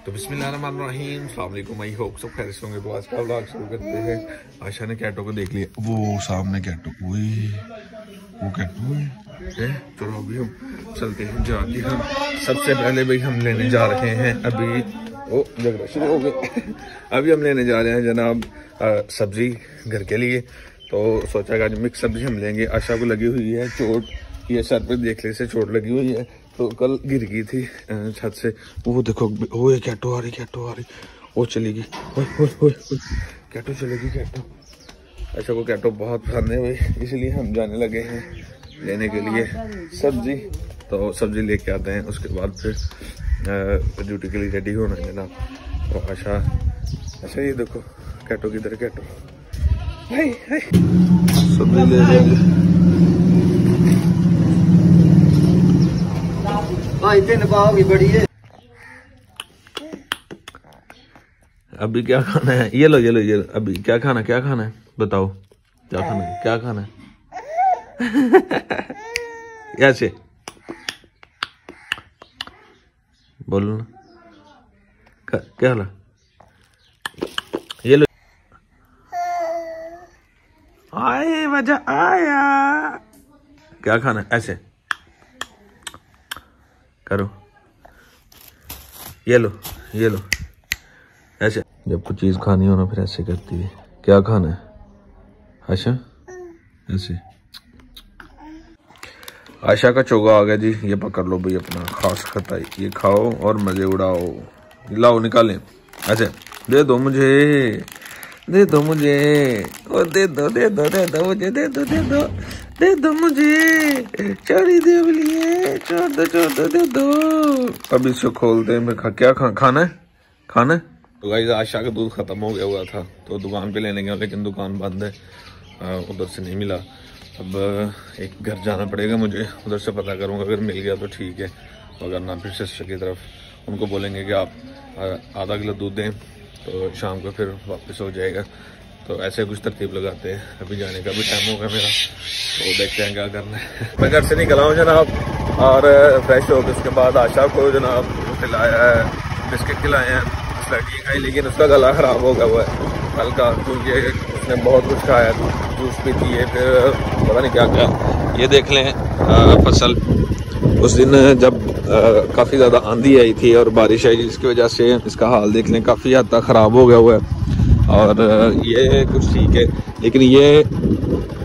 तो बिस्मिल्लाहिर्रहमानिर्रहीम अस्सलाम आई होप सब खैर होंगे तो आज का व्लॉग शुरू करते हैं। आशा ने कैटो को देख लिया। वो सामने कैटो वही वो कैटो है? चलो अभी हम चलते हैं, जाके हम सबसे पहले भाई हम लेने जा रहे हैं अभी। ओ, झगड़ा शुरू हो गए। अभी हम लेने जा रहे हैं जनाब सब्ज़ी घर के लिए। तो सोचा कि आज मिक्स सब्ज़ी हम लेंगे। आशा को लगी हुई है चोट। ये सर पे देखने से चोट लगी हुई है। तो कल गिर गई थी छत से। वो देखो, वो ये कैटो आ रही, कैटो आ रही। वो चलेगी कैटो चलेगी कैटो। ऐसा को कैटो बहुत पसंद है भाई, इसलिए हम जाने लगे हैं लेने के लिए। सब्ज़ी तो सब्ज़ी लेके आते हैं, उसके बाद फिर ड्यूटी के लिए रेडी होना है ना। तो आशा अच्छा ये देखो, कैटो किधर कैटो? भाई सब्ज़ी ले लेंगे अभी क्या खाना है? ये लो ये लो ये लो। अभी क्या खाना क्या खाना है? बताओ। क्या खाना है? क्या खाना है? बोलो ना। क्या ये लो। आए आया। क्या खाना है? ऐसे। करो। ये लो ये लो। ऐसे। जब कुछ चीज़ खानी हो ना, फिर ऐसे करती है। क्या खाना है? अच्छा ऐसे। आशा का चोगा आ गया जी। ये पकड़ लो भाई अपना। खास खताई ये खाओ और मज़े उड़ाओ। लाओ, निकालें। ऐसे। दे दो मुझे। दे दो मुझे। ओ, दे दो दे दो दे दो मुझे। दे दो दे दो। दे दो मुझे। चोरी दे लिए छोड़ दो छोड़ दो दे दो। अब इसको खोलते हैं खा, क्या खा, खाना है? खाना है? तो गाइस आशा का दूध खत्म हो गया हुआ था तो दुकान पे लेने गया लेकिन दुकान बंद है। उधर से नहीं मिला। अब एक घर जाना पड़ेगा मुझे उधर से पता करूँगा अगर मिल गया तो ठीक है। अगर ना फिर सिस्टर की तरफ़। उनको बोलेंगे कि आप आधा किलो दूध दें तो शाम को फिर वापस हो जाएगा। तो ऐसे कुछ तरतीब लगाते हैं। अभी जाने का भी टाइम होगा मेरा। तो देखते हैं क्या करना है। मैं घर से निकला हूँ जनाब, और फ्रेश हो गए उसके बाद आशा को जनाब खिलाया है, बिस्किट खिलाए हैं। लड़की खाई, लेकिन उसका गला ख़राब हो गया हुआ है। हल्का, क्योंकि उसने बहुत कुछ खाया जूस पीती है फिर, पता नहीं क्या क्या। ये देख लें फ़सल। उस दिन जब काफ़ी ज़्यादा आंधी आई थी और बारिश आई, जिसकी वजह से इसका हाल देख लें, काफ़ी हद तक ख़राब हो गया हुआ है। और ये कुछ ठीक है। लेकिन ये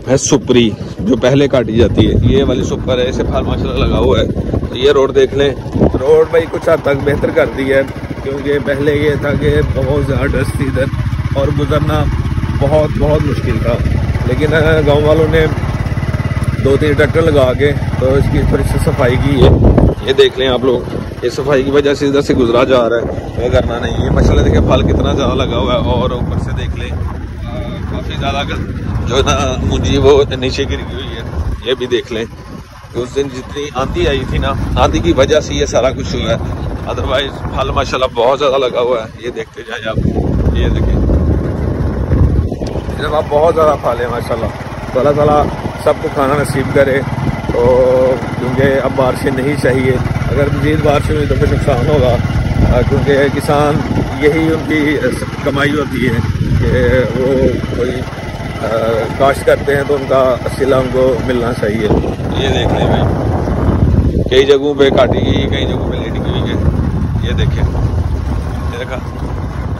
है सुपरी, जो पहले काटी जाती है। ये वाली सुपर है, इसे माशा लगा हुआ है। तो ये रोड देख लें। रोड भाई कुछ हद तक बेहतर कर दी है, क्योंकि पहले ये था कि बहुत ज़्यादा डस्ट थी इधर और गुजरना बहुत बहुत मुश्किल था। लेकिन गाँव वालों ने दो तीन ट्रैक्टर लगा के तो इसकी थोड़ी सी सफ़ाई की है। ये देख लें आप लोग। ये सफ़ाई की वजह से इधर से गुजरा जा रहा है। वो करना नहीं है। मसला देखे फल कितना ज़्यादा लगा हुआ है और ऊपर से देख ले काफ़ी ज़्यादा जो ना मुझे वो नीचे गिर गई हुई है, ये भी देख लें। कि उस दिन जितनी आंधी आई थी ना, आंधी की वजह से ये सारा कुछ हुआ है। अदरवाइज़ फल माशाल्लाह बहुत ज़्यादा लगा हुआ है। ये देखते जाए आप। ये देखें जब आप बहुत ज़्यादा फल है माशाल्लाह तो अल्लाह ताला सबको खाना नसीब करे तो क्योंकि अब बारिशें नहीं चाहिए। अगर मजीद बारिश हुई तो फिर नुकसान होगा। क्योंकि किसान यही उनकी कमाई होती है कि वो कोई काश्त करते हैं तो उनका असिला उनको मिलना चाहिए। ये देख भाई। कई जगहों पे काटी गई, कई जगहों पे लेट हुई है। ये देखें। देखा।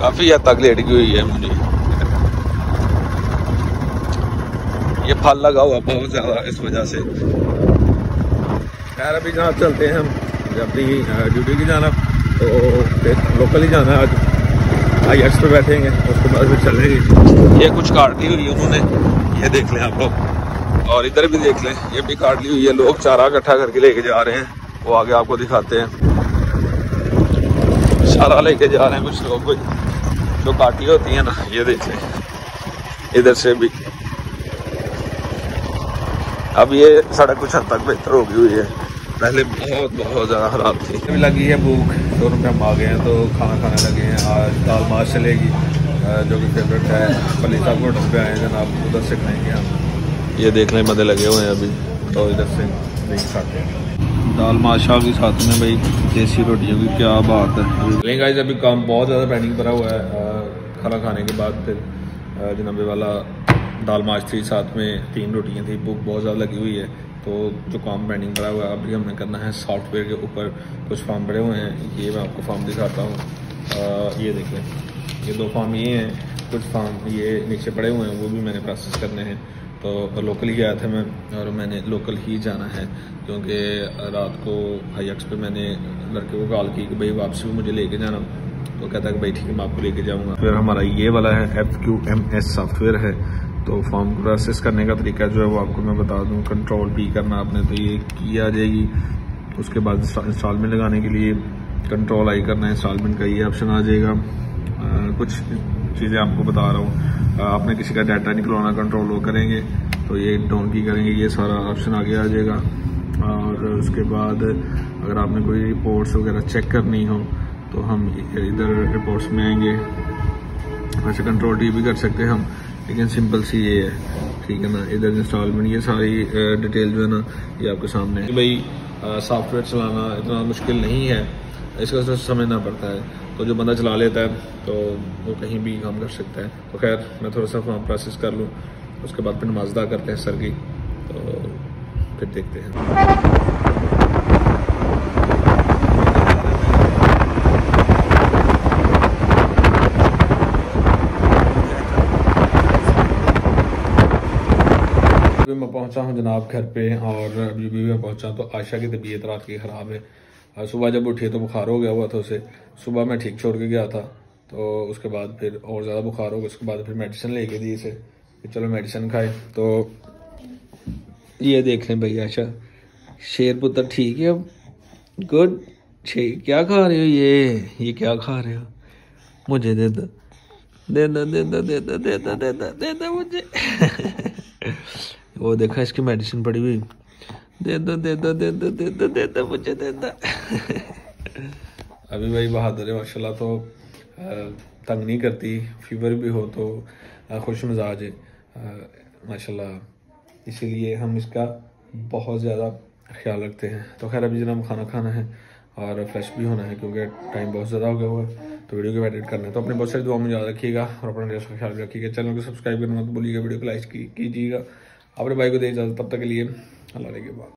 काफ़ी हद तक लेट हुई है मुझे। ये फल लगा हुआ बहुत ज़्यादा इस वजह से। खैर, अभी जहाँ चलते हैं हम। भी ड्यूटी की जाना। तो लोकल ही जाना आज। आई एक्स पे बैठेंगे, उसके बाद फिर चलेंगे। ये कुछ काट ली हुई है उन्होंने। ये देख लें आप लोग। और इधर भी देख लें, ये भी काट ली हुई है। लोग चारा इकट्ठा करके लेके जा रहे हैं। वो आगे आपको दिखाते हैं। चारा लेके जा रहे हैं कुछ लोग। कोई जो काटी होती है ना, ये देख लें। इधर से भी। अब ये सड़क कुछ हद तक बेहतर हो गई हुई है। पहले बहुत बहुत ज़्यादा खराब थी। अभी लगी है भूख दो रुपये हम आ गए हैं तो खाना खाने लगे हैं। आज दाल माश चलेगी जो कि फेवरेट है। पली साहब होटल पे आए हैं जनाब उधर से खाएँगे हम। ये देखने मदे लगे हुए हैं अभी। तो इधर से नहीं खाते हैं। दाल माशा के साथ में भाई देसी रोटियों की क्या बात है। गाइस अभी काम बहुत ज़्यादा पेंडिंग पड़ा हुआ है। खाना खाने के बाद फिर जनाबे वाला दाल माश थी साथ में तीन रोटियाँ थी भूख बहुत ज़्यादा लगी हुई है। तो जो काम पेंडिंग पड़ा हुआ है, अभी हमने करना है सॉफ्टवेयर के ऊपर कुछ फॉर्म पड़े हुए हैं। ये मैं आपको फॉर्म दिखाता हूँ। ये देखें ये दो फॉर्म ये हैं, कुछ फॉर्म ये नीचे पड़े हुए हैं, वो भी मैंने प्रोसेस करने हैं। तो लोकल ही आया था मैं, और मैंने लोकल ही जाना है, क्योंकि रात को हाई एक्स पे मैंने लड़के को कॉल की कि भाई वापसी भी मुझे लेके जाना। तो कहता है कि भाई ठीक है, मैं आपको लेके जाऊँगा। फिर हमारा ये वाला है F Q M S software है। तो फॉर्म प्रोसेस करने का तरीका जो है वो आपको मैं बता दूँ कंट्रोल पी करना आपने तो ये की आ जाएगी। उसके बाद इंस्टॉलमेंट लगाने के लिए कंट्रोल आई करना है इंस्टॉलमेंट का ये ऑप्शन आ जाएगा। कुछ चीज़ें आपको बता रहा हूँ। आपने किसी का डाटा निकलवाना कंट्रोल वो करेंगे तो ये डाउन की करेंगे, ये सारा ऑप्शन आगे आ जाएगा। और उसके बाद अगर आपने कोई रिपोर्ट्स वगैरह चेक करनी हो तो हम इधर रिपोर्ट्स में आएँगे। वैसे कंट्रोल टी भी कर सकते हैं हम। लेकिन सिंपल सी ये है। ठीक है ना? इधर इंस्टॉलमेंट ये सारी डिटेल जो है ना, ये आपके सामने है। भाई सॉफ्टवेयर चलाना इतना मुश्किल नहीं है, इसका तो समझना पड़ता है। तो जो बंदा चला लेता है तो वो कहीं भी काम कर सकता है। तो खैर, मैं थोड़ा सा फॉर्म प्रोसेस कर लूँ, उसके बाद फिर नमाजदा करते हैं सर की। तो फिर देखते हैं मैं पहुँचा हूँ जनाब, घर पे, और अभी भी मैं पहुँचा तो आशा की तबीयत रात की ख़राब है। और सुबह जब उठी तो बुखार हो गया हुआ था उसे। सुबह मैं ठीक छोड़ के गया था तो उसके बाद फिर और ज़्यादा बुखार हो गया, उसके बाद फिर मेडिसिन ले लेके दी इसे चलो मेडिसिन खाए। तो ये देख लें भैया अच्छा शेर पुत्र ठीक है अब? गुड क्या खा रहे हो ये? ये क्या खा रहे हो? मुझे दो। दे दो दे दो दे दो दे दो दे दो दे दो मुझे। वो देखा इसकी मेडिसिन पड़ी हुई। दे दो दे दो दे दो दे दो दे दो, मुझे दे दो। अभी भाई बहादुर है, माशाल्लाह तो तंग नहीं करती। फीवर भी हो तो खुश मिजाज है। माशाल्लाह। इसीलिए हम इसका बहुत ज़्यादा ख्याल रखते हैं। तो खैर, अभी जनाब खाना खाना है और फ्रेश भी होना है, क्योंकि टाइम बहुत ज़्यादा हो गया हुआ है। तो वीडियो को एडिट करना है। तो अपने बहुत सारी दुआ में याद रखिएगा और अपने का ख्याल रखिएगा। चैनल को सब्सक्राइब करना तो बोलिएगा वीडियो को लाइक कीजिएगा। अपने भाई को दे इजाज़त तब तक के लिए अल्लाह के बाद